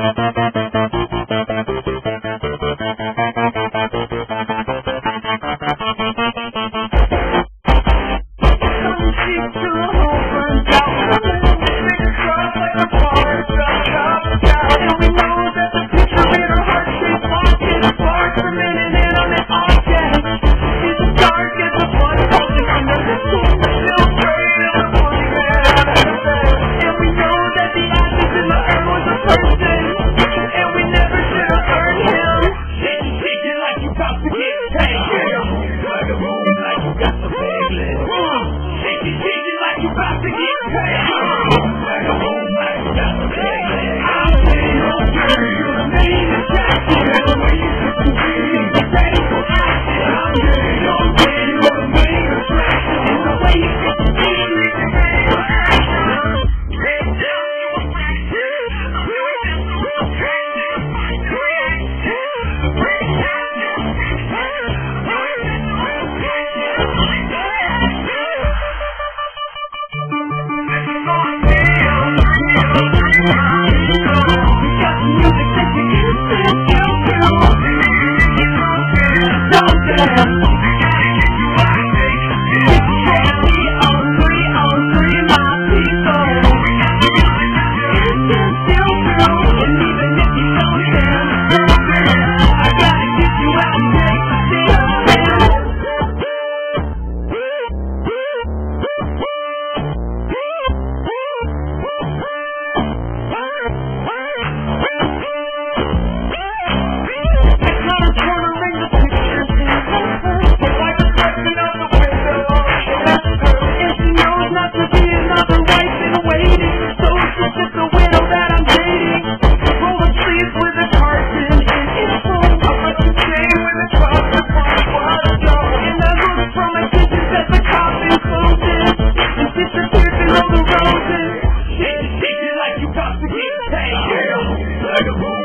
Thank you. Got the